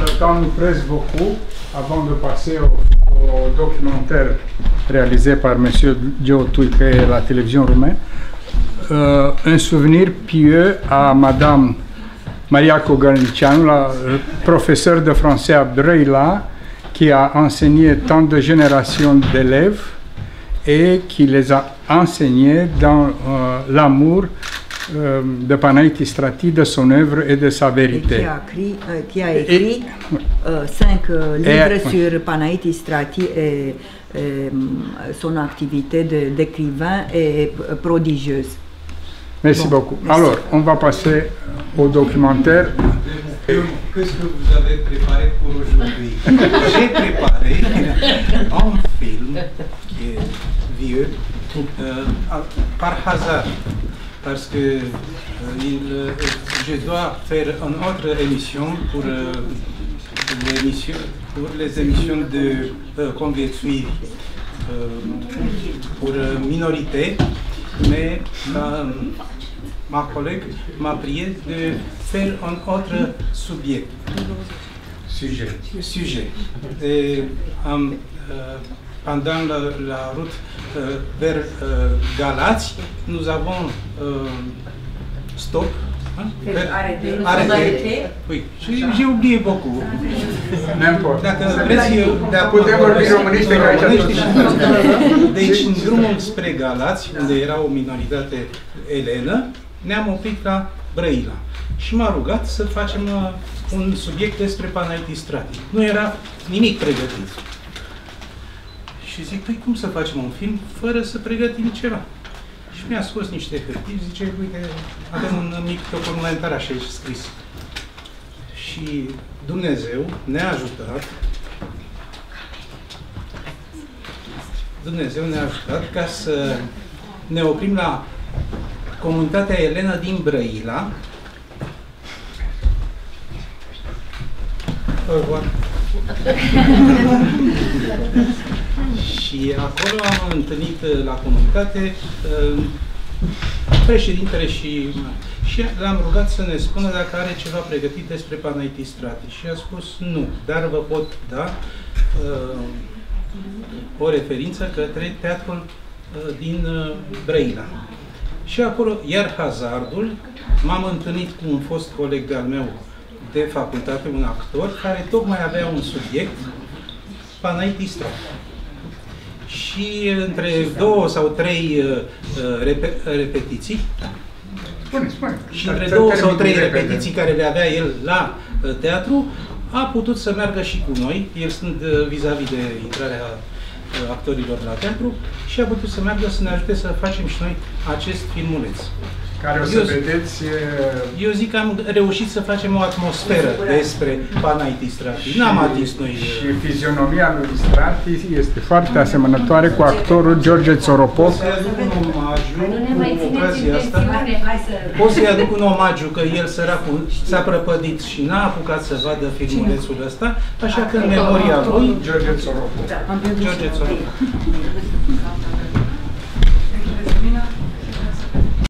le temps nous presse beaucoup avant de passer au, documentaire réalisé par M. Joe Tuipe à la télévision roumaine. Euh, un souvenir pieux à Madame Maria Kogalnicianu, la euh, professeure de français à Brăila, qui a enseigné tant de générations d'élèves et qui les a enseignés dans euh, l'amour euh, de Panaïti Strati, de son œuvre et de sa et vérité. qui a écrit, euh, qui a écrit euh, cinq euh, livres sur Panaïti Strati et, et, son activité d'écrivain est prodigieuse. Merci Bon, beaucoup. merci. Alors, on va passer au documentaire. Qu'est-ce que vous avez préparé pour aujourd'hui? J'ai préparé un film qui est vieux, euh, à- par hasard, parce que euh, il, euh, je dois faire une autre émission pour, euh, pour les émissions de conviețuiri euh, pour minorité, mais ma collègue m'a prié de faire un autre sujet. Sujet. Sujet. Et, pendant la, la route euh, vers euh, Galați, nous avons euh, stop. hein, vers- arrêté. Oui, j'ai j'ai oublié beaucoup. N'importe. Dacă vreți, eu, de Putem vorbi românește, că aici românește tot- și Deci, în drumul spre Galați, unde era o minoritate elenă, ne-am oprit la Brăila. Și m-a rugat să facem uh, un subiect despre Panaiti Strati. Nu era nimic pregătit. Și zic, păi cum să facem un film fără să pregătim ceva? Și mi-a scos niște hârtii, zice, uite, avem un mic documentar așa aici scris. Și Dumnezeu ne-a ajutat Dumnezeu ne-a ajutat ca să ne oprim la comunitatea Elena din Brăila. Au revoir. și acolo am întâlnit uh, la comunitate uh, președintele și, și l-am rugat să ne spună dacă are ceva pregătit despre Panaiti Strati. Și a spus nu, dar vă pot da uh, o referință către teatrul uh, din uh, Brăila. Și acolo, iar hazardul, m-am întâlnit cu un fost coleg al meu de facultate, un actor, care tocmai avea un subiect, Panaiti Strati. Și între două sau trei uh, uh, repe, repetiții, Spune, spune. și Dar între să două sau termin trei repede. repetiții care le avea el la uh, teatru, a putut să meargă și cu noi, el sunt uh, vis-a-vis de intrarea uh, actorilor la teatru, și a putut să meargă să ne ajute să facem și noi acest filmuleț. Care o să Eu- vedeți e, Eu zic că am reușit să facem o atmosferă despre Panaiti Strati. N-am atins noi... uh, și fizionomia lui Strati este foarte asemănătoare cu actorul George Țoropov. Pot să-i aduc un omagiu Nu ne mai cu țineți în ocazia asta. tensiune, hai să... Pot să-i aduc un omagiu că el, săracul, s-a prăpădit și n-a apucat să vadă filmulețul ăsta, așa că în memoria lui, George Țoropov. George Țoropov.